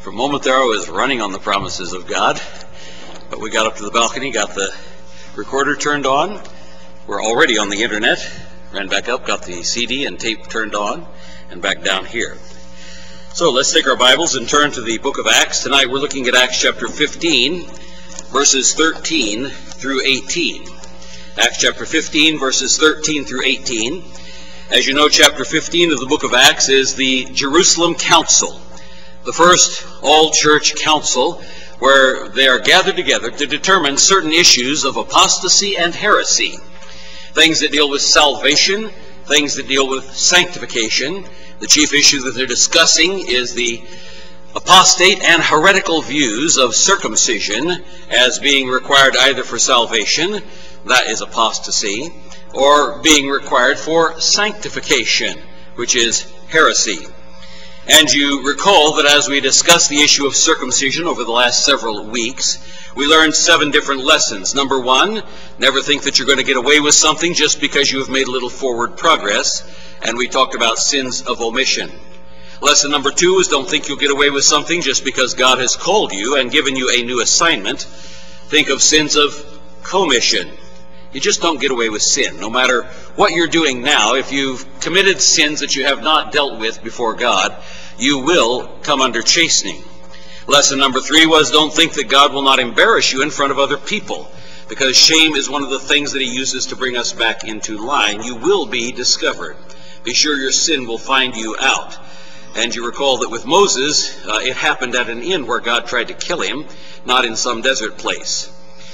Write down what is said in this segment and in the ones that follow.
For a moment there, I was running on the promises of God, but we got up to the balcony, got the recorder turned on. We're already on the internet. Ran back up, got the CD and tape turned on, and back down here. So let's take our Bibles and turn to the book of Acts. Tonight we're looking at Acts chapter 15, verses 13 through 18. Acts chapter 15, verses 13 through 18. As you know, chapter 15 of the book of Acts is the Jerusalem Council, the first all church council where they are gathered together to determine certain issues of apostasy and heresy. Things that deal with salvation, things that deal with sanctification. The chief issue that they're discussing is the apostate and heretical views of circumcision as being required either for salvation, that is apostasy, or being required for sanctification, which is heresy. And you recall that as we discussed the issue of circumcision over the last several weeks, we learned seven different lessons. Number one, never think that you're going to get away with something just because you have made a little forward progress. And we talked about sins of omission. Lesson number two is don't think you'll get away with something just because God has called you and given you a new assignment. Think of sins of commission. You just don't get away with sin. No matter what you're doing now, if you've committed sins that you have not dealt with before God, you will come under chastening. Lesson number three was don't think that God will not embarrass you in front of other people, because shame is one of the things that He uses to bring us back into line. You will be discovered. Be sure your sin will find you out. And you recall that with Moses, uh, it happened at an inn where God tried to kill him, not in some desert place.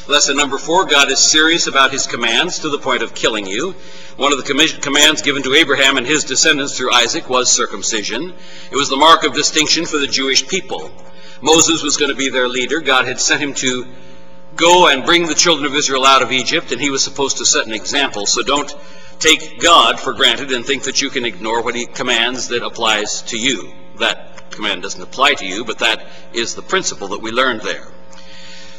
Lesson number four, God is serious about his commands to the point of killing you. One of the commands given to Abraham and his descendants through Isaac was circumcision. It was the mark of distinction for the Jewish people. Moses was going to be their leader. God had sent him to go and bring the children of Israel out of Egypt, and he was supposed to set an example. So don't take God for granted and think that you can ignore what he commands that applies to you. That command doesn't apply to you, but that is the principle that we learned there.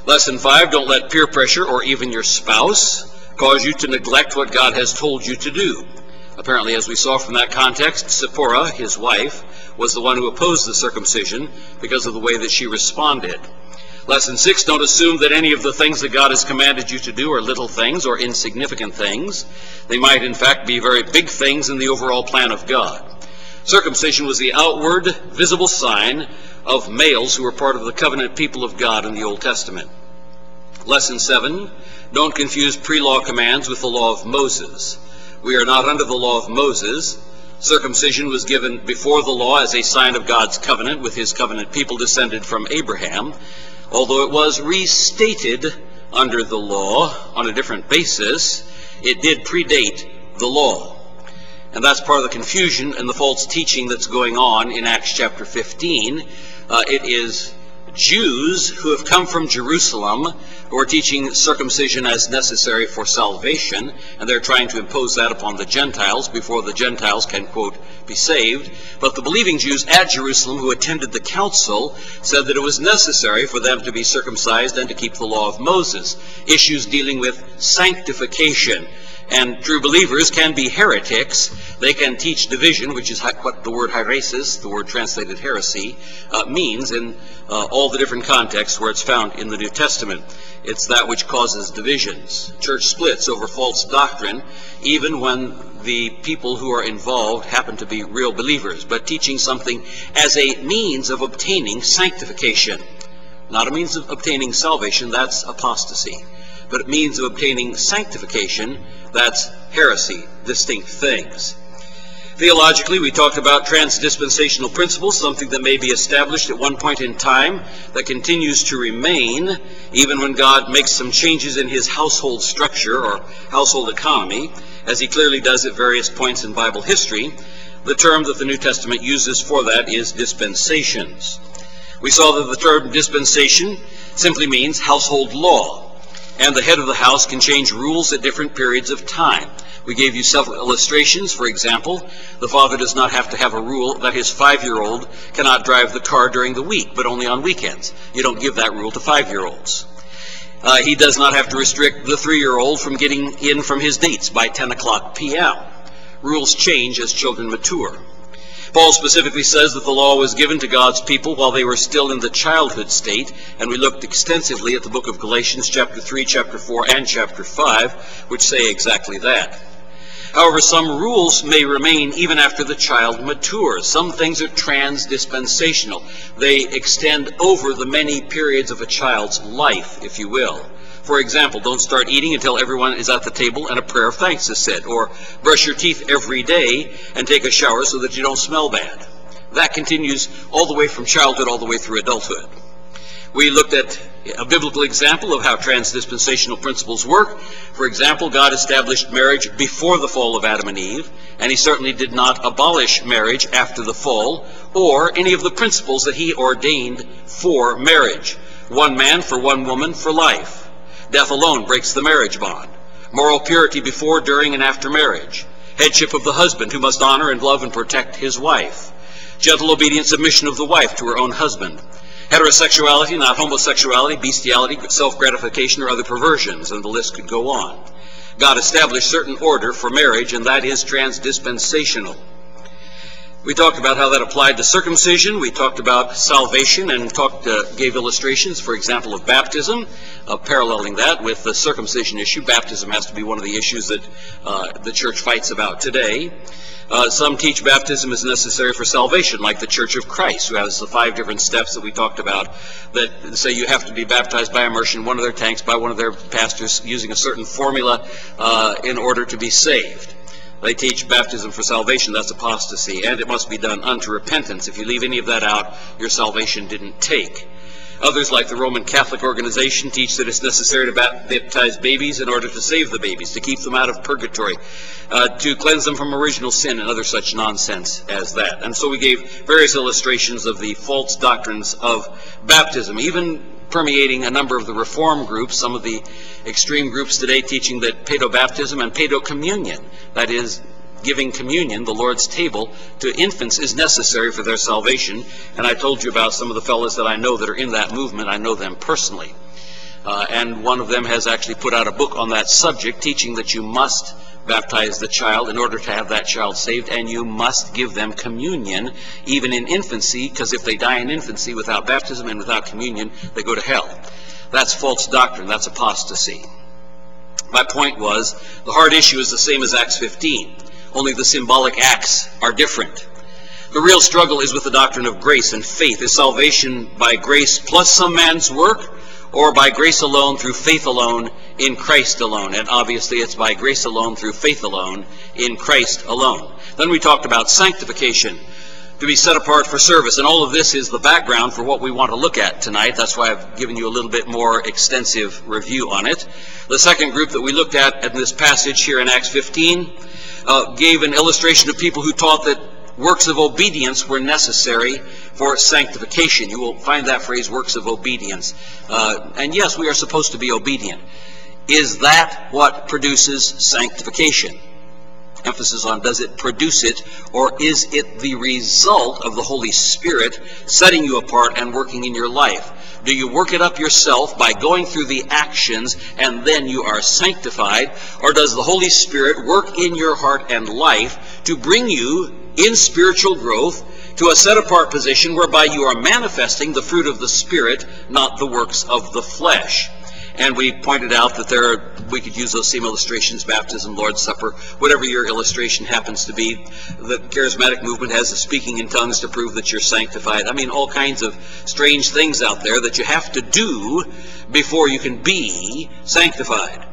Lesson five, don't let peer pressure or even your spouse cause you to neglect what God has told you to do. Apparently, as we saw from that context, Zipporah, his wife, was the one who opposed the circumcision because of the way that she responded. Lesson six, don't assume that any of the things that God has commanded you to do are little things or insignificant things. They might, in fact, be very big things in the overall plan of God. Circumcision was the outward, visible sign of males who were part of the covenant people of God in the Old Testament. Lesson 7 Don't confuse pre law commands with the law of Moses. We are not under the law of Moses. Circumcision was given before the law as a sign of God's covenant with his covenant people descended from Abraham, although it was restated under the law on a different basis, it did predate the law. And that's part of the confusion and the false teaching that's going on in Acts chapter 15 uh, it is Jews who have come from Jerusalem who are teaching circumcision as necessary for salvation, and they're trying to impose that upon the Gentiles before the Gentiles can, quote, be saved. But the believing Jews at Jerusalem who attended the council said that it was necessary for them to be circumcised and to keep the law of Moses. Issues dealing with sanctification and true believers can be heretics. They can teach division, which is what the word hairesis, the word translated heresy, uh, means in uh, all the different contexts where it's found in the New Testament. It's that which causes divisions. Church splits over false doctrine, even when the people who are involved happen to be real believers, but teaching something as a means of obtaining sanctification. Not a means of obtaining salvation, that's apostasy but means of obtaining sanctification, that's heresy, distinct things. Theologically, we talked about transdispensational principles, something that may be established at one point in time that continues to remain even when God makes some changes in his household structure or household economy, as he clearly does at various points in Bible history. The term that the New Testament uses for that is dispensations. We saw that the term dispensation simply means household law and the head of the house can change rules at different periods of time. We gave you several illustrations. For example, the father does not have to have a rule that his five-year-old cannot drive the car during the week, but only on weekends. You don't give that rule to five-year-olds. Uh, he does not have to restrict the three-year-old from getting in from his dates by 10 o'clock p.m. Rules change as children mature. Paul specifically says that the law was given to God's people while they were still in the childhood state, and we looked extensively at the book of Galatians, chapter 3, chapter 4, and chapter 5, which say exactly that. However, some rules may remain even after the child matures. Some things are trans-dispensational. They extend over the many periods of a child's life, if you will. For example, don't start eating until everyone is at the table and a prayer of thanks is said. Or brush your teeth every day and take a shower so that you don't smell bad. That continues all the way from childhood all the way through adulthood. We looked at a biblical example of how transdispensational principles work. For example, God established marriage before the fall of Adam and Eve, and he certainly did not abolish marriage after the fall, or any of the principles that he ordained for marriage. One man for one woman for life. Death alone breaks the marriage bond. Moral purity before, during, and after marriage. Headship of the husband who must honor and love and protect his wife. Gentle obedient submission of the wife to her own husband. Heterosexuality, not homosexuality, bestiality, self-gratification, or other perversions, and the list could go on. God established certain order for marriage, and that is transdispensational. We talked about how that applied to circumcision. We talked about salvation and talked, uh, gave illustrations, for example, of baptism, uh, paralleling that with the circumcision issue. Baptism has to be one of the issues that uh, the church fights about today. Uh, some teach baptism is necessary for salvation, like the Church of Christ, who has the five different steps that we talked about that say you have to be baptized by immersion, in one of their tanks, by one of their pastors, using a certain formula uh, in order to be saved. They teach baptism for salvation, that's apostasy, and it must be done unto repentance. If you leave any of that out, your salvation didn't take. Others, like the Roman Catholic organization, teach that it's necessary to baptize babies in order to save the babies, to keep them out of purgatory, uh, to cleanse them from original sin and other such nonsense as that. And so we gave various illustrations of the false doctrines of baptism, even permeating a number of the reform groups, some of the extreme groups today teaching that paedobaptism and paedocommunion, that is, giving communion, the Lord's table, to infants is necessary for their salvation. And I told you about some of the fellows that I know that are in that movement. I know them personally. Uh, and one of them has actually put out a book on that subject, teaching that you must baptize the child in order to have that child saved, and you must give them communion even in infancy, because if they die in infancy without baptism and without communion, they go to hell. That's false doctrine. That's apostasy. My point was the hard issue is the same as Acts 15, only the symbolic acts are different. The real struggle is with the doctrine of grace and faith. Is salvation by grace plus some man's work, or by grace alone, through faith alone, in Christ alone. And obviously it's by grace alone, through faith alone, in Christ alone. Then we talked about sanctification, to be set apart for service. And all of this is the background for what we want to look at tonight. That's why I've given you a little bit more extensive review on it. The second group that we looked at in this passage here in Acts 15 uh, gave an illustration of people who taught that works of obedience were necessary for sanctification. You will find that phrase, works of obedience. Uh, and yes, we are supposed to be obedient. Is that what produces sanctification? Emphasis on does it produce it, or is it the result of the Holy Spirit setting you apart and working in your life? Do you work it up yourself by going through the actions and then you are sanctified? Or does the Holy Spirit work in your heart and life to bring you in spiritual growth to a set apart position whereby you are manifesting the fruit of the Spirit, not the works of the flesh? And we pointed out that there are, we could use those same illustrations, baptism, Lord's Supper, whatever your illustration happens to be. The charismatic movement has the speaking in tongues to prove that you're sanctified. I mean, all kinds of strange things out there that you have to do before you can be sanctified.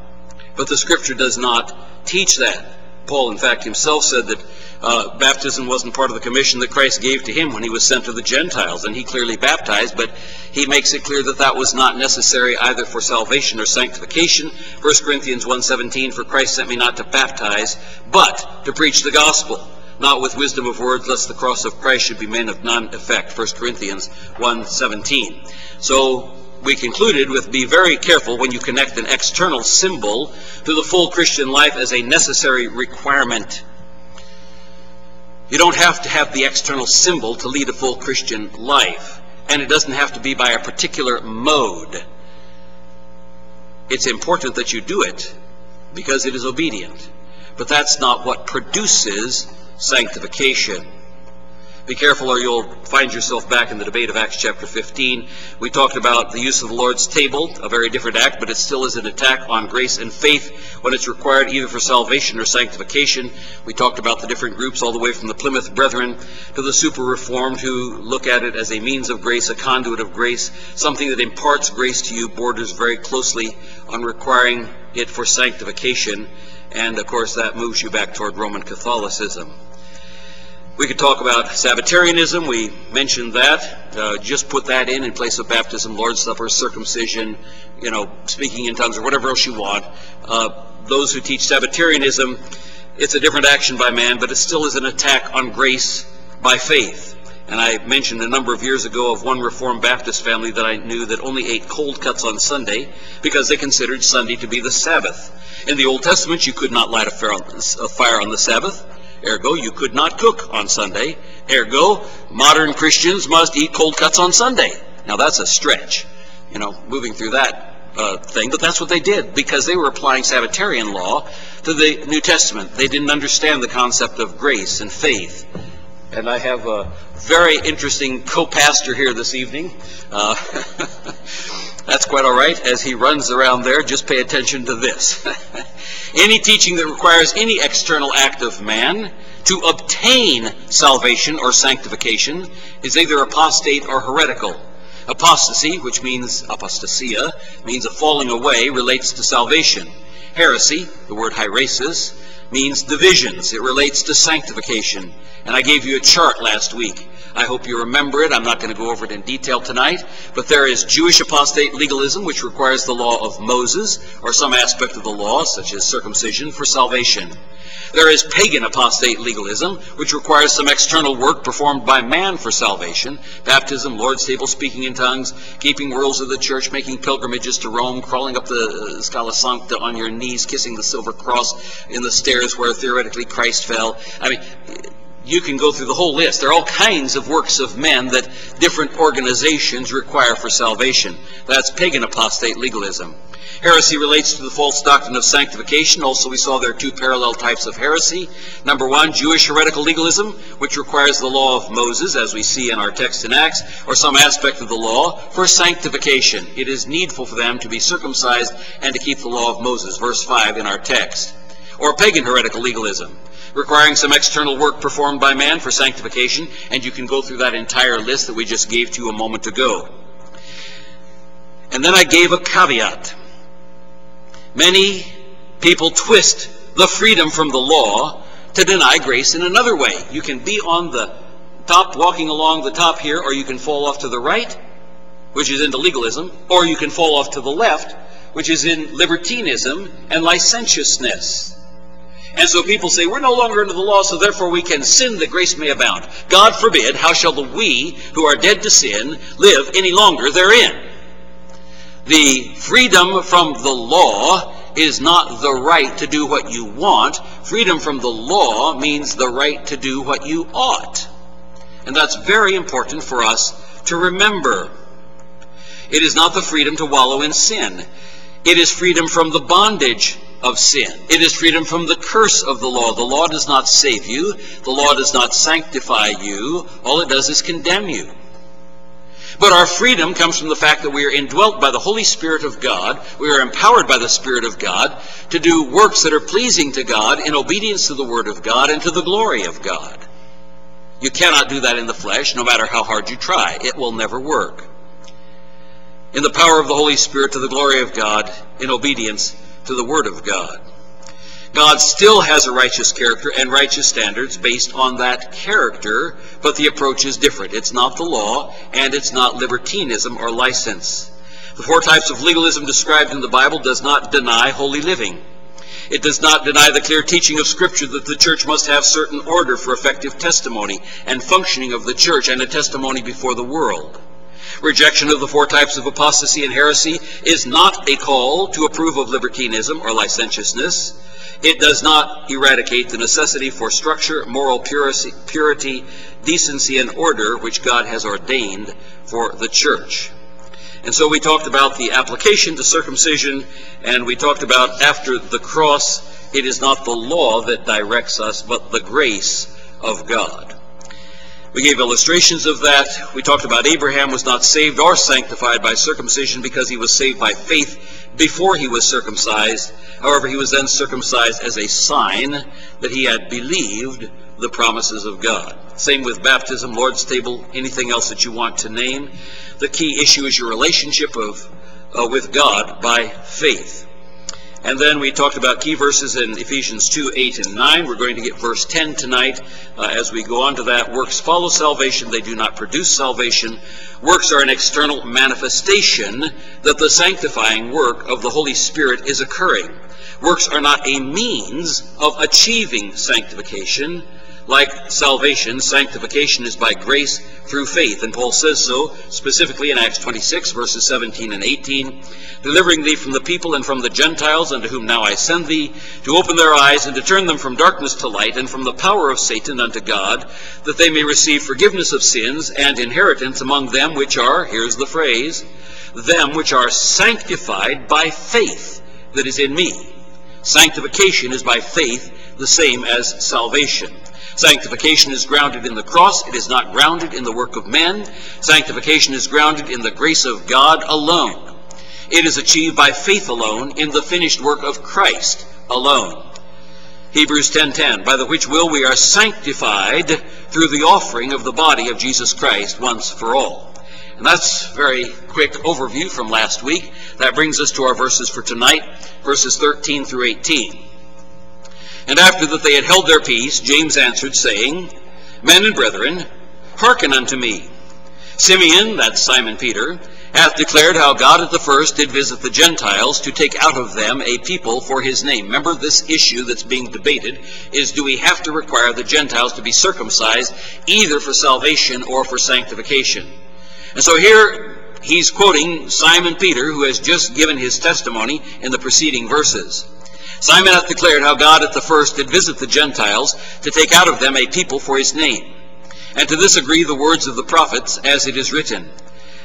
But the scripture does not teach that. Paul, in fact, himself said that uh, baptism wasn't part of the commission that Christ gave to him when he was sent to the Gentiles, and he clearly baptized, but he makes it clear that that was not necessary either for salvation or sanctification. 1 Corinthians 1.17, For Christ sent me not to baptize, but to preach the gospel, not with wisdom of words, lest the cross of Christ should be men of none effect. 1 Corinthians 1.17. So we concluded with be very careful when you connect an external symbol to the full Christian life as a necessary requirement. You don't have to have the external symbol to lead a full Christian life. And it doesn't have to be by a particular mode. It's important that you do it because it is obedient. But that's not what produces sanctification. Be careful or you'll find yourself back in the debate of Acts chapter 15. We talked about the use of the Lord's table, a very different act, but it still is an attack on grace and faith when it's required either for salvation or sanctification. We talked about the different groups all the way from the Plymouth Brethren to the super reformed who look at it as a means of grace, a conduit of grace, something that imparts grace to you, borders very closely on requiring it for sanctification. And of course, that moves you back toward Roman Catholicism. We could talk about Sabbatarianism. We mentioned that. Uh, just put that in in place of baptism, Lord's Supper, circumcision, you know, speaking in tongues, or whatever else you want. Uh, those who teach Sabbatarianism, it's a different action by man, but it still is an attack on grace by faith. And I mentioned a number of years ago of one Reformed Baptist family that I knew that only ate cold cuts on Sunday because they considered Sunday to be the Sabbath. In the Old Testament, you could not light a fire on the Sabbath. Ergo, you could not cook on Sunday. Ergo, modern Christians must eat cold cuts on Sunday. Now that's a stretch, you know, moving through that uh, thing, but that's what they did because they were applying Sabbatarian law to the New Testament. They didn't understand the concept of grace and faith. And I have a very interesting co-pastor here this evening. Uh, that's quite all right. As he runs around there, just pay attention to this. Any teaching that requires any external act of man to obtain salvation or sanctification is either apostate or heretical. Apostasy, which means apostasia, means a falling away, relates to salvation. Heresy, the word hairesis, means divisions. It relates to sanctification. And I gave you a chart last week I hope you remember it. I'm not going to go over it in detail tonight. But there is Jewish apostate legalism, which requires the law of Moses, or some aspect of the law, such as circumcision, for salvation. There is pagan apostate legalism, which requires some external work performed by man for salvation baptism, Lord's table, speaking in tongues, keeping rules of the church, making pilgrimages to Rome, crawling up the Scala Sancta on your knees, kissing the silver cross in the stairs where theoretically Christ fell. I mean, you can go through the whole list. There are all kinds of works of men that different organizations require for salvation. That's pagan apostate legalism. Heresy relates to the false doctrine of sanctification. Also, we saw there are two parallel types of heresy. Number one, Jewish heretical legalism, which requires the law of Moses, as we see in our text in Acts, or some aspect of the law, for sanctification. It is needful for them to be circumcised and to keep the law of Moses, verse 5 in our text. Or pagan heretical legalism, requiring some external work performed by man for sanctification, and you can go through that entire list that we just gave to you a moment ago. And then I gave a caveat. Many people twist the freedom from the law to deny grace in another way. You can be on the top, walking along the top here, or you can fall off to the right, which is into legalism, or you can fall off to the left, which is in libertinism and licentiousness. And so people say, we're no longer under the law, so therefore we can sin that grace may abound. God forbid, how shall the we who are dead to sin live any longer therein? The freedom from the law is not the right to do what you want. Freedom from the law means the right to do what you ought. And that's very important for us to remember. It is not the freedom to wallow in sin. It is freedom from the bondage of sin. It is freedom from the curse of the law. The law does not save you. The law does not sanctify you. All it does is condemn you. But our freedom comes from the fact that we are indwelt by the Holy Spirit of God. We are empowered by the Spirit of God to do works that are pleasing to God in obedience to the Word of God and to the glory of God. You cannot do that in the flesh, no matter how hard you try. It will never work. In the power of the Holy Spirit to the glory of God, in obedience to the Word of God. God still has a righteous character and righteous standards based on that character, but the approach is different. It's not the law, and it's not libertinism or license. The four types of legalism described in the Bible does not deny holy living. It does not deny the clear teaching of Scripture that the church must have certain order for effective testimony and functioning of the church and a testimony before the world. Rejection of the four types of apostasy and heresy is not a call to approve of libertinism or licentiousness. It does not eradicate the necessity for structure, moral purity, decency, and order which God has ordained for the church. And so we talked about the application to circumcision, and we talked about after the cross, it is not the law that directs us, but the grace of God. We gave illustrations of that. We talked about Abraham was not saved or sanctified by circumcision because he was saved by faith before he was circumcised. However, he was then circumcised as a sign that he had believed the promises of God. Same with baptism, Lord's table, anything else that you want to name. The key issue is your relationship of, uh, with God by faith. And then we talked about key verses in Ephesians 2, 8, and 9. We're going to get verse 10 tonight. Uh, as we go on to that, works follow salvation, they do not produce salvation. Works are an external manifestation that the sanctifying work of the Holy Spirit is occurring. Works are not a means of achieving sanctification, like salvation, sanctification is by grace through faith. And Paul says so specifically in Acts 26, verses 17 and 18, delivering thee from the people and from the Gentiles, unto whom now I send thee, to open their eyes and to turn them from darkness to light, and from the power of Satan unto God, that they may receive forgiveness of sins and inheritance among them which are, here's the phrase, them which are sanctified by faith that is in me. Sanctification is by faith the same as salvation. Sanctification is grounded in the cross. It is not grounded in the work of men. Sanctification is grounded in the grace of God alone. It is achieved by faith alone in the finished work of Christ alone. Hebrews 10:10 by the which will we are sanctified through the offering of the body of Jesus Christ once for all. And that's very quick overview from last week. That brings us to our verses for tonight, verses 13 through 18. And after that they had held their peace, James answered, saying, Men and brethren, hearken unto me. Simeon, that's Simon Peter, hath declared how God at the first did visit the Gentiles to take out of them a people for his name. Remember, this issue that's being debated is do we have to require the Gentiles to be circumcised either for salvation or for sanctification? And so here he's quoting Simon Peter, who has just given his testimony in the preceding verses. Simon hath declared how God at the first did visit the Gentiles to take out of them a people for his name. And to this agree the words of the prophets, as it is written,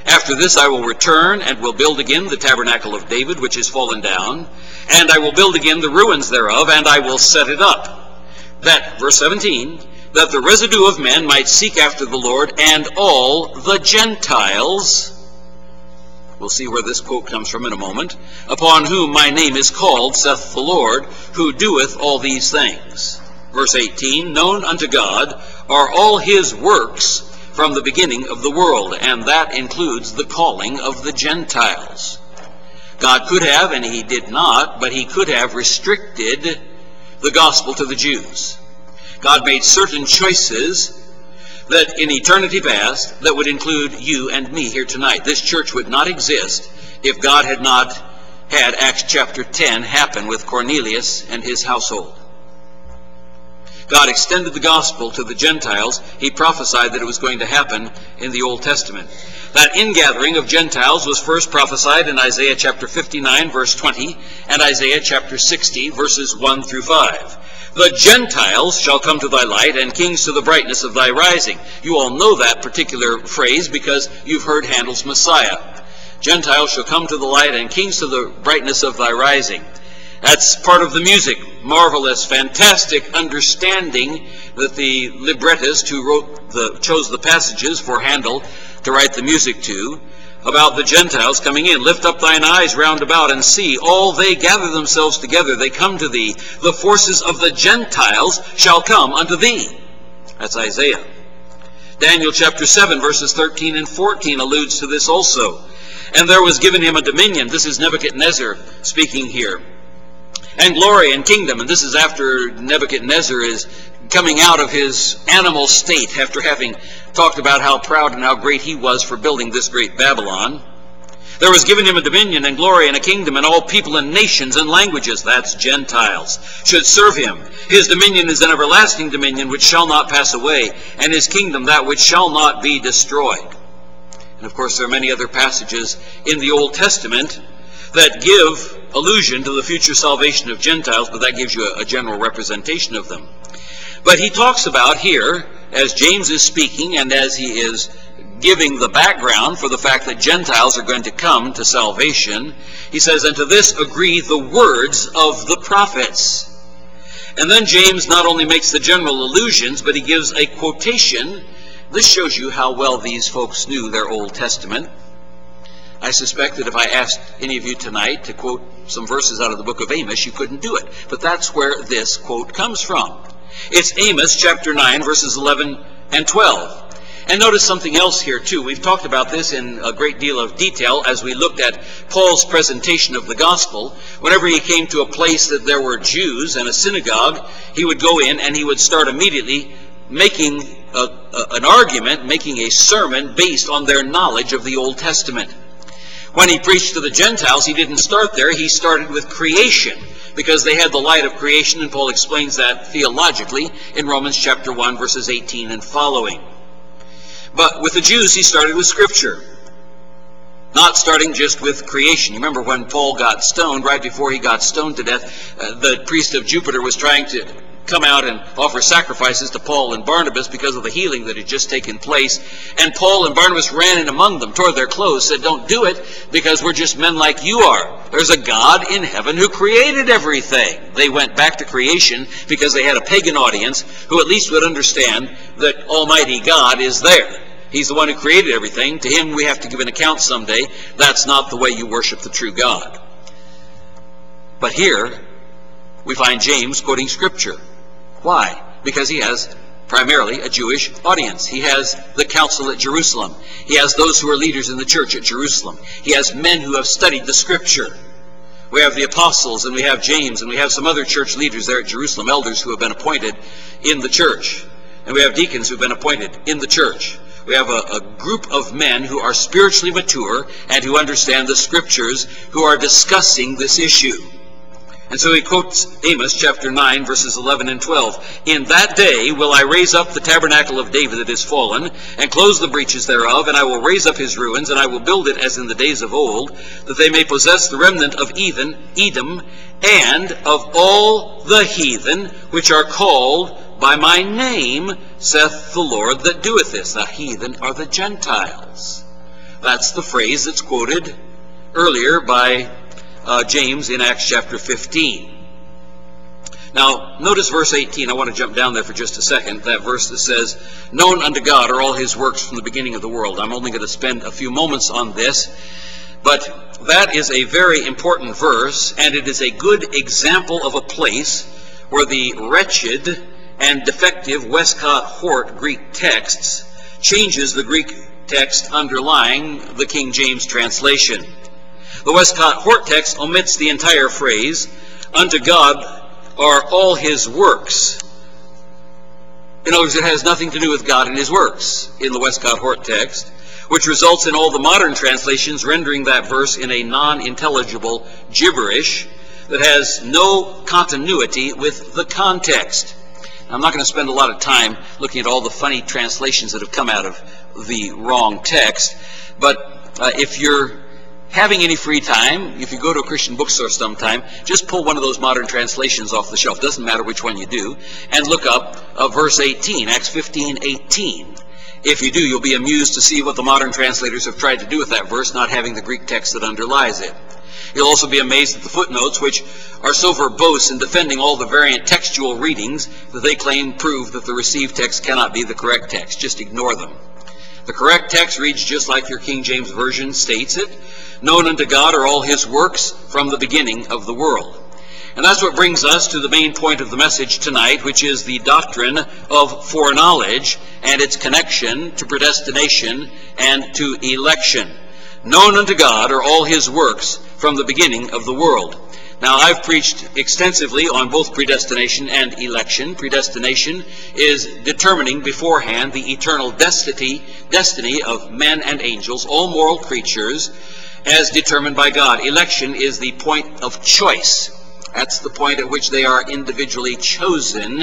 After this I will return, and will build again the tabernacle of David, which is fallen down, and I will build again the ruins thereof, and I will set it up. That, verse 17, that the residue of men might seek after the Lord, and all the Gentiles We'll see where this quote comes from in a moment. Upon whom my name is called, saith the Lord, who doeth all these things. Verse 18, Known unto God are all his works from the beginning of the world, and that includes the calling of the Gentiles. God could have, and he did not, but he could have restricted the gospel to the Jews. God made certain choices that in eternity past that would include you and me here tonight. This church would not exist if God had not had Acts chapter 10 happen with Cornelius and his household. God extended the gospel to the Gentiles. He prophesied that it was going to happen in the Old Testament. That ingathering of Gentiles was first prophesied in Isaiah chapter 59 verse 20 and Isaiah chapter 60 verses 1 through 5. The Gentiles shall come to thy light, and kings to the brightness of thy rising. You all know that particular phrase because you've heard Handel's Messiah. Gentiles shall come to the light, and kings to the brightness of thy rising. That's part of the music. Marvelous, fantastic understanding that the librettist who wrote the, chose the passages for Handel to write the music to about the Gentiles coming in. Lift up thine eyes round about and see. All they gather themselves together. They come to thee. The forces of the Gentiles shall come unto thee. That's Isaiah. Daniel chapter 7 verses 13 and 14 alludes to this also. And there was given him a dominion. This is Nebuchadnezzar speaking here. And glory and kingdom. And this is after Nebuchadnezzar is coming out of his animal state after having talked about how proud and how great he was for building this great Babylon. There was given him a dominion and glory and a kingdom, and all people and nations and languages, that's Gentiles, should serve him. His dominion is an everlasting dominion which shall not pass away, and his kingdom that which shall not be destroyed. And of course, there are many other passages in the Old Testament that give allusion to the future salvation of Gentiles, but that gives you a, a general representation of them. But he talks about here, as James is speaking and as he is giving the background for the fact that Gentiles are going to come to salvation, he says, And to this agree the words of the prophets. And then James not only makes the general allusions, but he gives a quotation This shows you how well these folks knew their Old Testament. I suspect that if I asked any of you tonight to quote some verses out of the book of Amos, you couldn't do it. But that's where this quote comes from. It's Amos chapter 9, verses 11 and 12. And notice something else here, too. We've talked about this in a great deal of detail as we looked at Paul's presentation of the gospel. Whenever he came to a place that there were Jews and a synagogue, he would go in and he would start immediately making a, a, an argument, making a sermon based on their knowledge of the Old Testament. When he preached to the Gentiles, he didn't start there. He started with creation because they had the light of creation, and Paul explains that theologically in Romans chapter 1, verses 18 and following. But with the Jews, he started with Scripture. Not starting just with creation. You remember when Paul got stoned, right before he got stoned to death, uh, the priest of Jupiter was trying to come out and offer sacrifices to Paul and Barnabas because of the healing that had just taken place. And Paul and Barnabas ran in among them, tore their clothes, said, Don't do it because we're just men like you are. There's a God in heaven who created everything. They went back to creation because they had a pagan audience who at least would understand that Almighty God is there. He's the one who created everything. To him we have to give an account someday. That's not the way you worship the true God. But here we find James quoting Scripture. Why? Because he has primarily a Jewish audience. He has the council at Jerusalem. He has those who are leaders in the church at Jerusalem. He has men who have studied the Scripture. We have the apostles and we have James and we have some other church leaders there at Jerusalem, elders who have been appointed in the church. And we have deacons who have been appointed in the church. We have a, a, group of men who are spiritually mature and who understand the scriptures who are discussing this issue. And so he quotes Amos chapter 9, verses 11 and 12. In that day will I raise up the tabernacle of David that is fallen, and close the breaches thereof, and I will raise up his ruins, and I will build it as in the days of old, that they may possess the remnant of Edom, Edom, and of all the heathen which are called by my name, saith the Lord that doeth this. The heathen are the Gentiles. That's the phrase that's quoted earlier by uh, James in Acts chapter 15. Now, notice verse 18. I want to jump down there for just a second. That verse that says, Known unto God are all his works from the beginning of the world. I'm only going to spend a few moments on this. But that is a very important verse, and it is a good example of a place where the wretched and defective Westcott Hort Greek texts changes the Greek text underlying the King James translation. The Westcott Hort text omits the entire phrase, unto God are all his works. In other words, it has nothing to do with God and his works in the Westcott Hort text, which results in all the modern translations rendering that verse in a non-intelligible gibberish that has no continuity with the context. I'm not going to spend a lot of time looking at all the funny translations that have come out of the wrong text, but uh, if you're having any free time, if you go to a Christian bookstore sometime, just pull one of those modern translations off the shelf. Doesn't matter which one you do, and look up uh, verse 18, Acts 15, 18. If you do, you'll be amused to see what the modern translators have tried to do with that verse, not having the Greek text that underlies it. You'll also be amazed at the footnotes, which are so verbose in defending all the variant textual readings that they claim prove that the received text cannot be the correct text. Just ignore them. The correct text reads just like your King James Version states it. Known unto God are all his works from the beginning of the world. And that's what brings us to the main point of the message tonight, which is the doctrine of foreknowledge and its connection to predestination and to election. Known unto God are all his works from the beginning of the world. Now, I've preached extensively on both predestination and election. Predestination is determining beforehand the eternal destiny, destiny of men and angels, all moral creatures, as determined by God. Election is the point of choice. That's the point at which they are individually chosen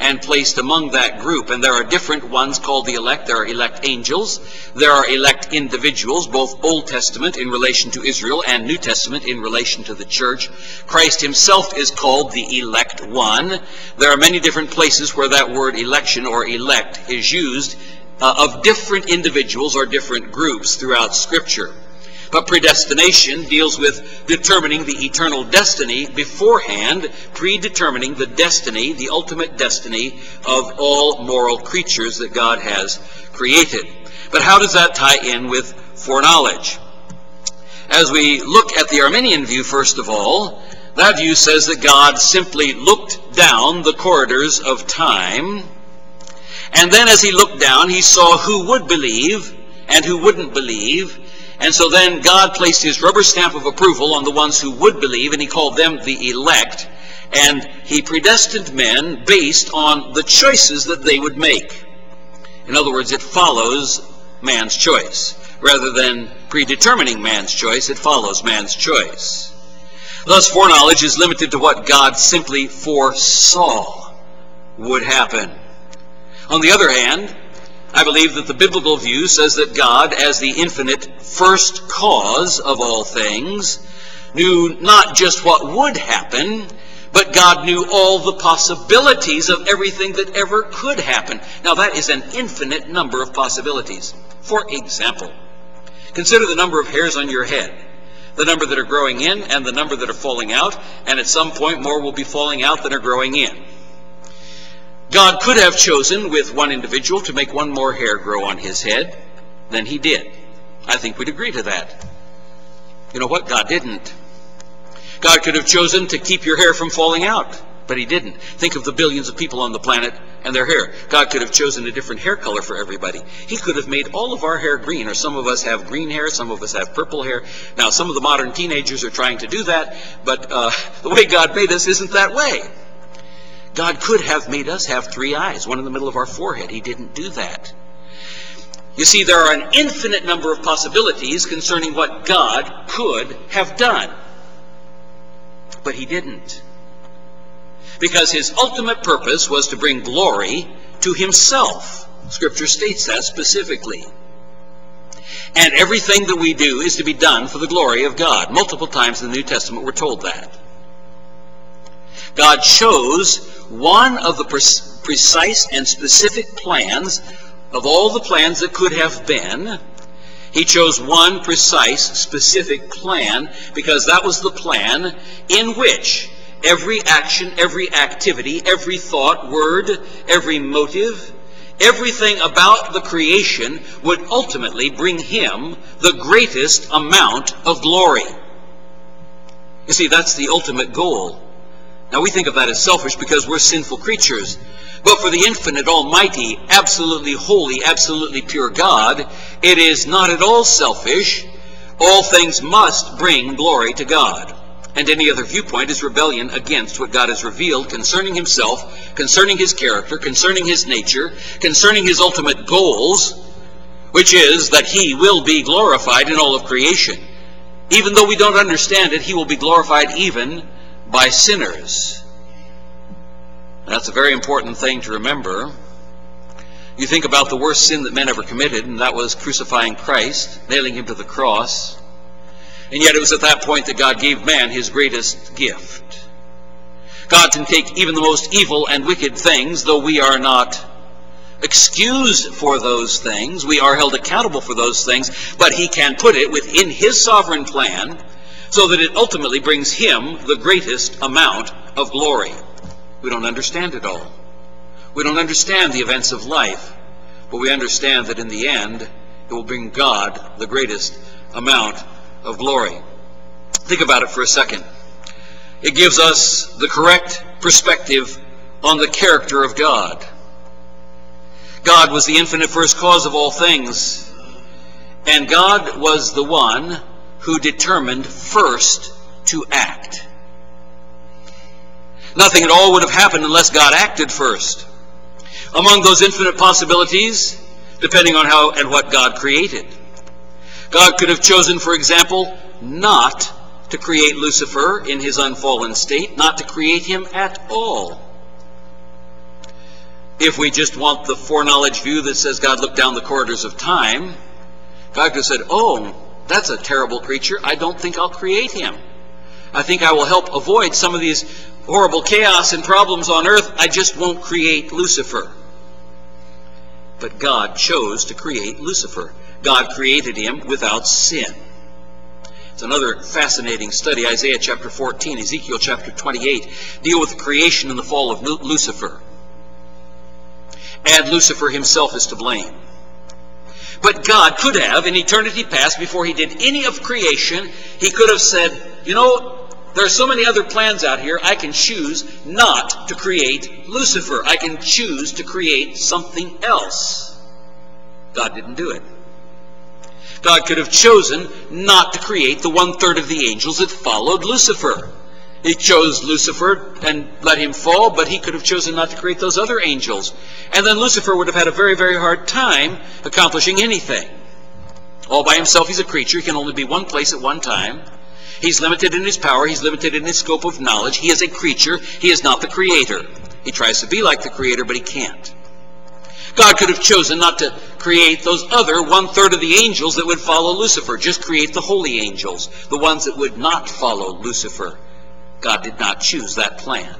and placed among that group. And there are different ones called the elect. There are elect angels. There are elect individuals, both Old Testament in relation to Israel and New Testament in relation to the church. Christ himself is called the elect one. There are many different places where that word election or elect is used uh, of different individuals or different groups throughout Scripture. But predestination deals with determining the eternal destiny beforehand, predetermining the destiny, the ultimate destiny of all moral creatures that God has created. But how does that tie in with foreknowledge? As we look at the Arminian view, first of all, that view says that God simply looked down the corridors of time, and then as he looked down, he saw who would believe and who wouldn't believe, and so then God placed his rubber stamp of approval on the ones who would believe, and he called them the elect. And he predestined men based on the choices that they would make. In other words, it follows man's choice. Rather than predetermining man's choice, it follows man's choice. Thus, foreknowledge is limited to what God simply foresaw would happen. On the other hand, I believe that the biblical view says that God, as the infinite first cause of all things, knew not just what would happen, but God knew all the possibilities of everything that ever could happen. Now, that is an infinite number of possibilities. For example, consider the number of hairs on your head, the number that are growing in and the number that are falling out, and at some point more will be falling out than are growing in. God could have chosen with one individual to make one more hair grow on his head than he did. I think we'd agree to that. You know what? God didn't. God could have chosen to keep your hair from falling out, but he didn't. Think of the billions of people on the planet and their hair. God could have chosen a different hair color for everybody. He could have made all of our hair green, or some of us have green hair, some of us have purple hair. Now, some of the modern teenagers are trying to do that, but uh, the way God made us isn't that way. God could have made us have three eyes, one in the middle of our forehead. He didn't do that. You see, there are an infinite number of possibilities concerning what God could have done. But he didn't. Because his ultimate purpose was to bring glory to himself. Scripture states that specifically. And everything that we do is to be done for the glory of God. Multiple times in the New Testament we're told that. God chose one of the precise and specific plans of all the plans that could have been. He chose one precise, specific plan because that was the plan in which every action, every activity, every thought, word, every motive, everything about the creation would ultimately bring him the greatest amount of glory. You see, that's the ultimate goal. Now we think of that as selfish because we're sinful creatures. But for the infinite, almighty, absolutely holy, absolutely pure God, it is not at all selfish. All things must bring glory to God. And any other viewpoint is rebellion against what God has revealed concerning himself, concerning his character, concerning his nature, concerning his ultimate goals, which is that he will be glorified in all of creation. Even though we don't understand it, he will be glorified even by sinners. That's a very important thing to remember. You think about the worst sin that men ever committed, and that was crucifying Christ, nailing him to the cross. And yet it was at that point that God gave man his greatest gift. God can take even the most evil and wicked things, though we are not excused for those things. We are held accountable for those things, but he can put it within his sovereign plan so that it ultimately brings him the greatest amount of glory. We don't understand it all. We don't understand the events of life, but we understand that in the end, it will bring God the greatest amount of glory. Think about it for a second. It gives us the correct perspective on the character of God. God was the infinite first cause of all things, and God was the one who determined first to act. Nothing at all would have happened unless God acted first. Among those infinite possibilities, depending on how and what God created. God could have chosen, for example, not to create Lucifer in his unfallen state, not to create him at all. If we just want the foreknowledge view that says God looked down the corridors of time, God could have said, oh, that's a terrible creature. I don't think I'll create him. I think I will help avoid some of these horrible chaos and problems on earth. I just won't create Lucifer. But God chose to create Lucifer. God created him without sin. It's another fascinating study. Isaiah chapter 14, Ezekiel chapter 28 deal with the creation and the fall of Lucifer. And Lucifer himself is to blame. But God could have, in eternity past, before he did any of creation, he could have said, you know, there are so many other plans out here, I can choose not to create Lucifer. I can choose to create something else. God didn't do it. God could have chosen not to create the one third of the angels that followed Lucifer. He chose Lucifer and let him fall, but he could have chosen not to create those other angels. And then Lucifer would have had a very, very hard time accomplishing anything. All by himself, he's a creature. He can only be one place at one time. He's limited in his power. He's limited in his scope of knowledge. He is a creature. He is not the creator. He tries to be like the creator, but he can't. God could have chosen not to create those other one third of the angels that would follow Lucifer. Just create the holy angels, the ones that would not follow Lucifer. God did not choose that plan.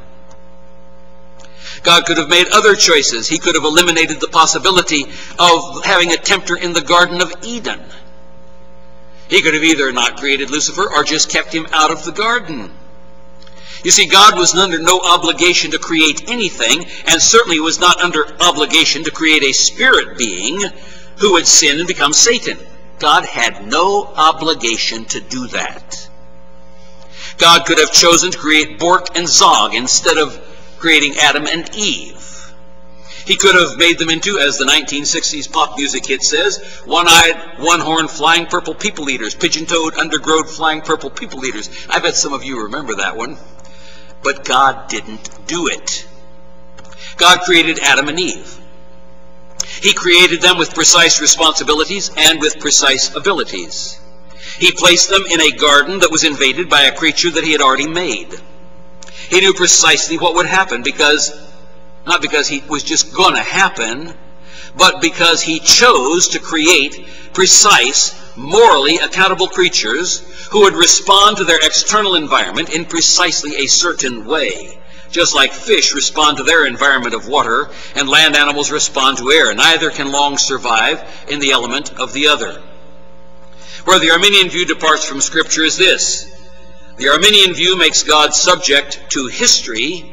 God could have made other choices. He could have eliminated the possibility of having a tempter in the Garden of Eden. He could have either not created Lucifer or just kept him out of the garden. You see, God was under no obligation to create anything, and certainly was not under obligation to create a spirit being who would sin and become Satan. God had no obligation to do that. God could have chosen to create Bork and Zog instead of creating Adam and Eve. He could have made them into, as the 1960s pop music hit says, one-eyed, one-horned, flying purple people eaters, pigeon-toed, undergrowth, flying purple people eaters. I bet some of you remember that one. But God didn't do it. God created Adam and Eve. He created them with precise responsibilities and with precise abilities. He placed them in a garden that was invaded by a creature that he had already made. He knew precisely what would happen because, not because he was just going to happen, but because he chose to create precise, morally accountable creatures who would respond to their external environment in precisely a certain way. Just like fish respond to their environment of water and land animals respond to air. Neither can long survive in the element of the other. Where the Arminian view departs from Scripture is this. The Arminian view makes God subject to history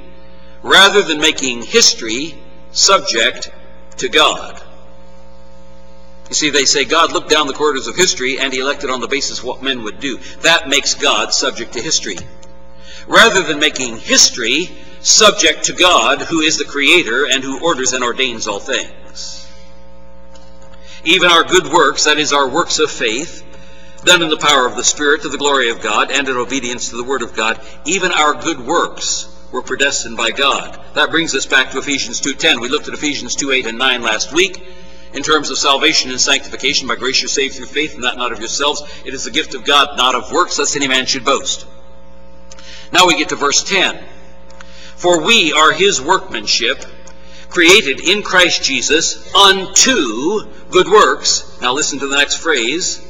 rather than making history subject to God. You see, they say God looked down the corridors of history and he elected on the basis of what men would do. That makes God subject to history. Rather than making history subject to God, who is the creator and who orders and ordains all things. Even our good works, that is, our works of faith, done in the power of the Spirit to the glory of God and in obedience to the Word of God, even our good works were predestined by God. That brings us back to Ephesians 2.10. We looked at Ephesians 2.8 and 9 last week. In terms of salvation and sanctification, by grace you're saved through faith, and that not of yourselves. It is the gift of God, not of works, lest any man should boast. Now we get to verse 10. For we are his workmanship, created in Christ Jesus unto good works. Now listen to the next phrase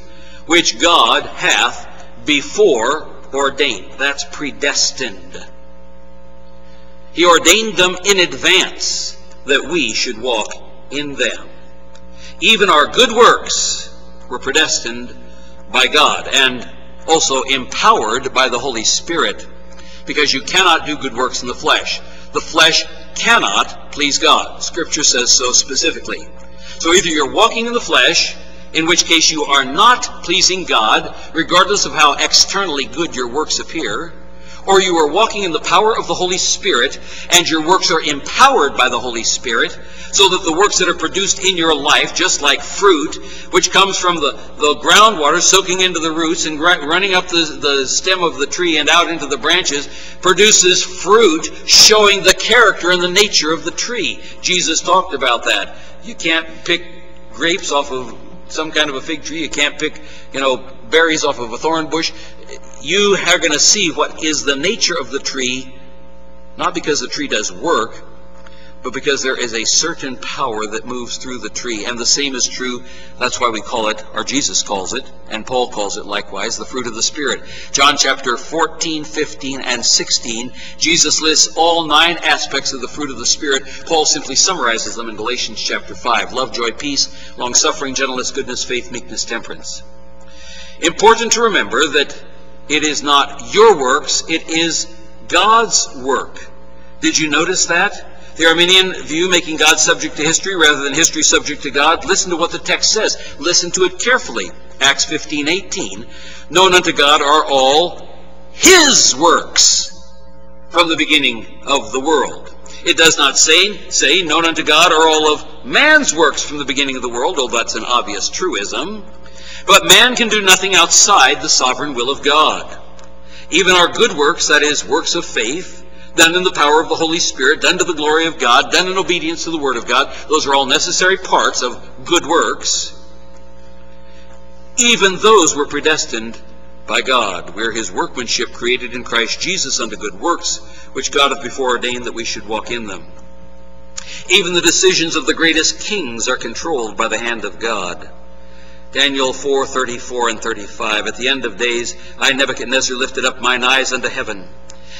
which God hath before ordained. That's predestined. He ordained them in advance that we should walk in them. Even our good works were predestined by God and also empowered by the Holy Spirit because you cannot do good works in the flesh. The flesh cannot please God. Scripture says so specifically. So either you're walking in the flesh in which case you are not pleasing God, regardless of how externally good your works appear, or you are walking in the power of the Holy Spirit, and your works are empowered by the Holy Spirit, so that the works that are produced in your life, just like fruit, which comes from the, the groundwater soaking into the roots and running up the, the stem of the tree and out into the branches, produces fruit showing the character and the nature of the tree. Jesus talked about that. You can't pick grapes off of some kind of a fig tree. You can't pick, you know, berries off of a thorn bush. You are going to see what is the nature of the tree, not because the tree does work, but because there is a certain power that moves through the tree. And the same is true, that's why we call it, or Jesus calls it, and Paul calls it likewise, the fruit of the Spirit. John chapter 14, 15, and 16, Jesus lists all nine aspects of the fruit of the Spirit. Paul simply summarizes them in Galatians chapter 5. Love, joy, peace, long-suffering, gentleness, goodness, faith, meekness, temperance. Important to remember that It is not your works, it is God's work. Did you notice that? The Arminian view making God subject to history rather than history subject to God. Listen to what the text says. Listen to it carefully. Acts 15, 18. Known unto God are all His works from the beginning of the world. It does not say, say, known unto God are all of man's works from the beginning of the world, though that's an obvious truism. But man can do nothing outside the sovereign will of God. Even our good works, that is, works of faith, done in the power of the Holy Spirit, done to the glory of God, done in obedience to the Word of God. Those are all necessary parts of good works. Even those were predestined by God. We're His workmanship created in Christ Jesus unto good works, which God hath before ordained that we should walk in them. Even the decisions of the greatest kings are controlled by the hand of God. Daniel 4, 34 and 35. At the end of days, I, Nebuchadnezzar, lifted up mine eyes unto heaven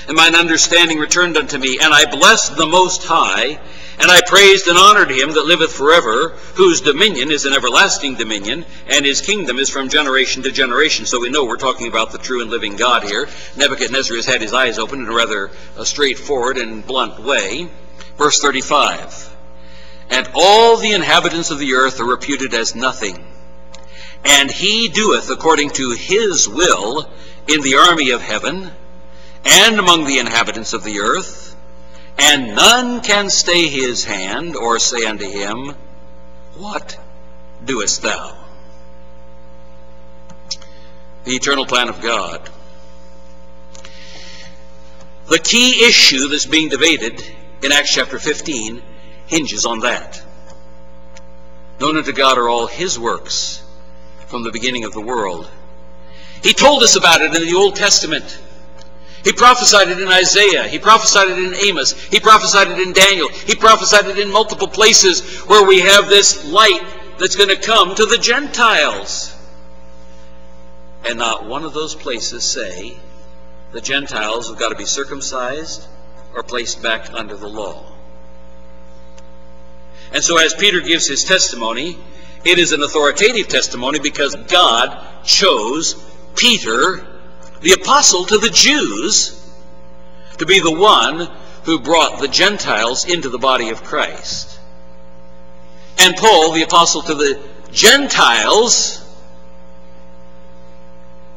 and mine understanding returned unto me, and I blessed the Most High, and I praised and honored him that liveth forever, whose dominion is an everlasting dominion, and his kingdom is from generation to generation. So we know we're talking about the true and living God here. Nebuchadnezzar has had his eyes opened in a rather straightforward and blunt way. Verse 35 And all the inhabitants of the earth are reputed as nothing. And he doeth according to his will in the army of heaven and among the inhabitants of the earth, and none can stay his hand or say unto him, What doest thou? The eternal plan of God. The key issue that's being debated in Acts chapter 15 hinges on that. Known unto God are all his works from the beginning of the world. He told us about it in the Old Testament. He prophesied it in Isaiah. He prophesied it in Amos. He prophesied it in Daniel. He prophesied it in multiple places where we have this light that's going to come to the Gentiles. And not one of those places say the Gentiles have got to be circumcised or placed back under the law. And so as Peter gives his testimony, it is an authoritative testimony because God chose Peter the apostle to the Jews to be the one who brought the Gentiles into the body of Christ. And Paul, the apostle to the Gentiles,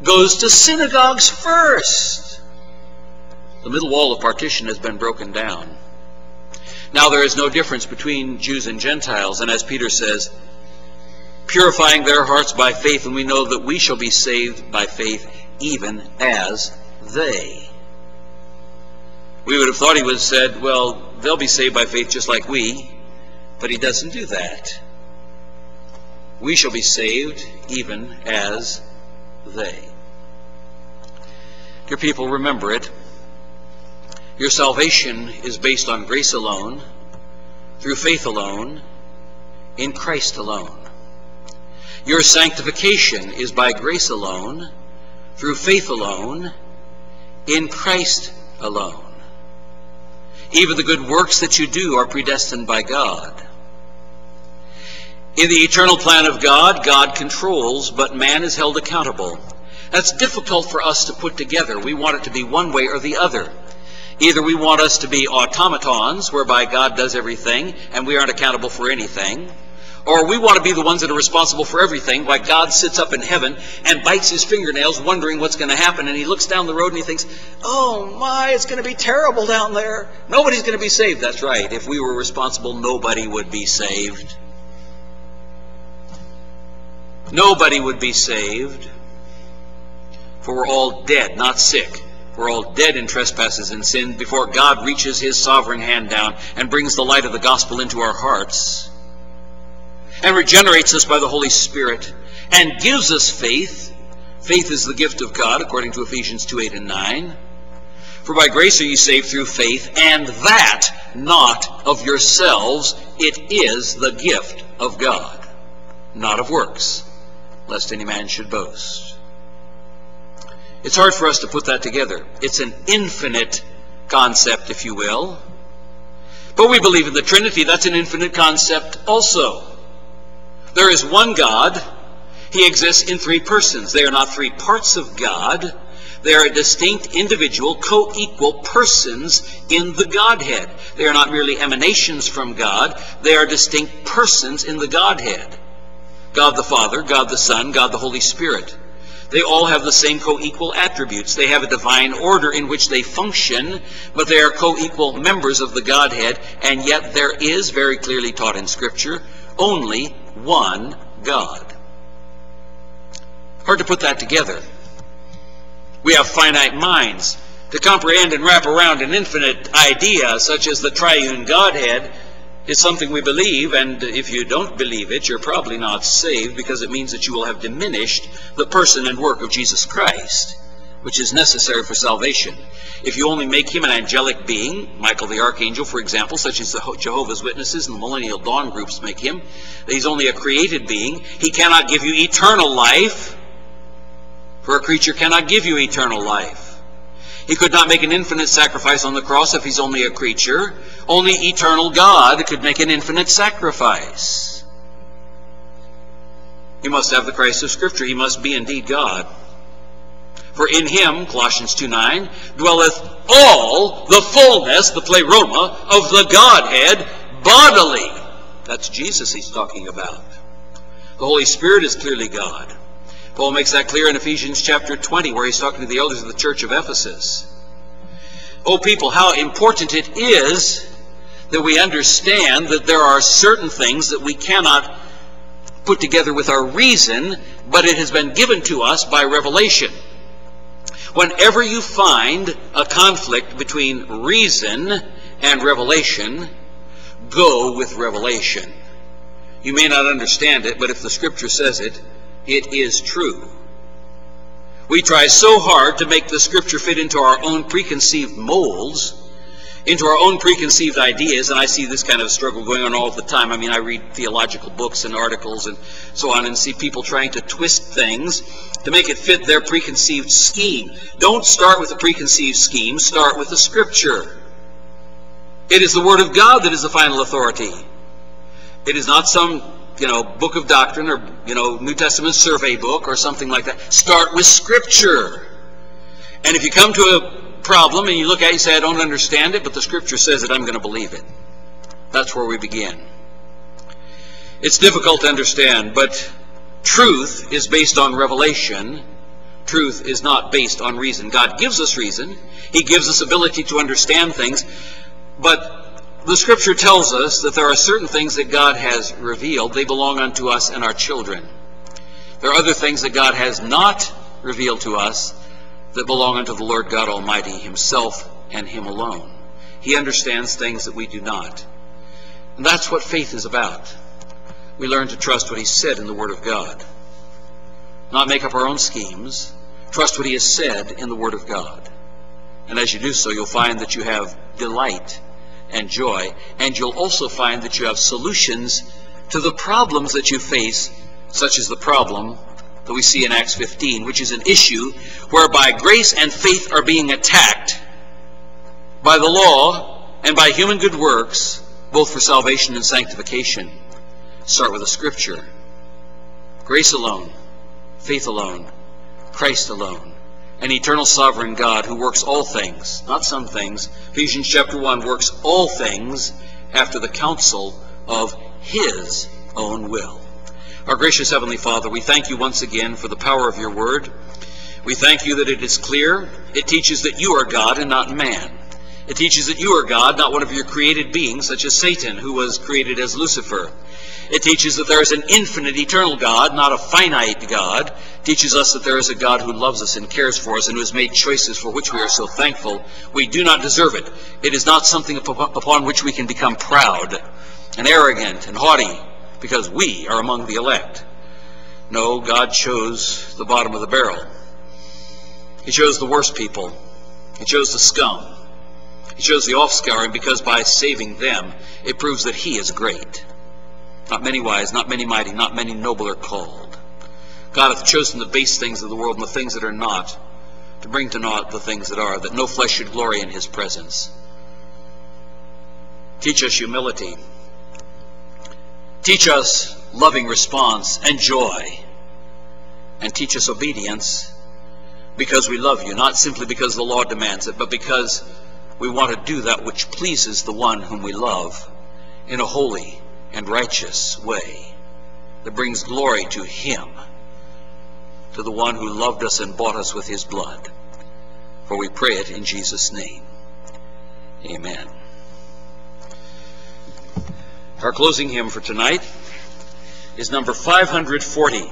goes to synagogues first. The middle wall of partition has been broken down. Now there is no difference between Jews and Gentiles, and as Peter says, purifying their hearts by faith, and we know that we shall be saved by faith even as they. We would have thought he would have said, well, they'll be saved by faith just like we, but he doesn't do that. We shall be saved even as they. Dear people, remember it. Your salvation is based on grace alone, through faith alone, in Christ alone. Your sanctification is by grace alone, through faith alone, in Christ alone. Even the good works that you do are predestined by God. In the eternal plan of God, God controls, but man is held accountable. That's difficult for us to put together. We want it to be one way or the other. Either we want us to be automatons, whereby God does everything and we aren't accountable for anything, or we want to be the ones that are responsible for everything, while God sits up in heaven and bites his fingernails wondering what's going to happen. And he looks down the road and he thinks, oh my, it's going to be terrible down there. Nobody's going to be saved. That's right. If we were responsible, nobody would be saved. Nobody would be saved. For we're all dead, not sick. We're all dead in trespasses and sin before God reaches his sovereign hand down and brings the light of the gospel into our hearts and regenerates us by the Holy Spirit and gives us faith. Faith is the gift of God, according to Ephesians 2 8 and 9. For by grace are ye saved through faith, and that not of yourselves, it is the gift of God, not of works, lest any man should boast. It's hard for us to put that together. It's an infinite concept, if you will. But we believe in the Trinity. That's an infinite concept also. There is one God. He exists in three persons. They are not three parts of God, They are distinct individual, co-equal persons in the Godhead. They are not merely emanations from God, they are distinct persons in the Godhead. God the Father, God the Son, God the Holy Spirit. They all have the same co-equal attributes. They have a divine order in which they function, but they are co-equal members of the Godhead, and yet there is, very clearly taught in Scripture, only one God. Hard to put that together. We have finite minds. To comprehend and wrap around an infinite idea such as the triune Godhead is something we believe, and if you don't believe it, you're probably not saved because it means that you will have diminished the person and work of Jesus Christ, which is necessary for salvation. If you only make him an angelic being, Michael the Archangel, for example, such as the Jehovah's Witnesses and the Millennial Dawn groups make him, he's only a created being, he cannot give you eternal life, for a creature cannot give you eternal life. He could not make an infinite sacrifice on the cross if he's only a creature. Only eternal God could make an infinite sacrifice. He must have the Christ of Scripture. He must be indeed God. For in him, Colossians 2.9, dwelleth all the fullness, the pleroma, of the Godhead bodily. That's Jesus he's talking about. The Holy Spirit is clearly God. Paul makes that clear in Ephesians chapter 20, where he's talking to the elders of the church of Ephesus. Oh, people, how important it is that we understand that there are certain things that we cannot put together with our reason, but it has been given to us by revelation. Whenever you find a conflict between reason and revelation, go with revelation. You may not understand it, but if the scripture says it, it is true. We try so hard to make the scripture fit into our own preconceived molds, into our own preconceived ideas, and I see this kind of struggle going on all the time. I mean, I read theological books and articles and so on and see people trying to twist things to make it fit their preconceived scheme. Don't start with a preconceived scheme, start with the scripture. It is the Word of God that is the final authority. It is not some you know, book of doctrine or, you know, New Testament survey book or something like that. Start with Scripture. And if you come to a problem and you look at it and say, I don't understand it, but the Scripture says that I'm going to believe it. That's where we begin. It's difficult to understand, but truth is based on revelation. Truth is not based on reason. God gives us reason. He gives us ability to understand things, but the scripture tells us that there are certain things that God has revealed. They belong unto us and our children. There are other things that God has not revealed to us that belong unto the Lord God Almighty himself and him alone. He understands things that we do not. And that's what faith is about. We learn to trust what he said in the Word of God. Not make up our own schemes. Trust what he has said in the Word of God. And as you do so, you'll find that you have delight and joy. And you'll also find that you have solutions to the problems that you face, such as the problem that we see in Acts 15, which is an issue whereby grace and faith are being attacked by the law and by human good works, both for salvation and sanctification. Start with the scripture. Grace alone, faith alone, Christ alone an eternal sovereign God who works all things, not some things. Ephesians chapter 1 works all things after the counsel of his own will. Our gracious Heavenly Father, we thank you once again for the power of your word. We thank you that it is clear. It teaches that you are God and not man. It teaches that you are God, not one of your created beings, such as Satan, who was created as Lucifer. It teaches that there is an infinite, eternal God, not a finite God. It teaches us that there is a God who loves us and cares for us and who has made choices for which we are so thankful. We do not deserve it. It is not something upon which we can become proud and arrogant and haughty because we are among the elect. No, God chose the bottom of the barrel. He chose the worst people. He chose the scum. He chose the offscouring because by saving them, it proves that He is great. Not many wise, not many mighty, not many noble are called. God hath chosen the base things of the world and the things that are not, to bring to naught the things that are, that no flesh should glory in his presence. Teach us humility. Teach us loving response and joy. And teach us obedience because we love you, not simply because the law demands it, but because we want to do that which pleases the one whom we love in a holy and righteous way that brings glory to him, to the one who loved us and bought us with his blood. For we pray it in Jesus' name. Amen. Our closing hymn for tonight is number 540.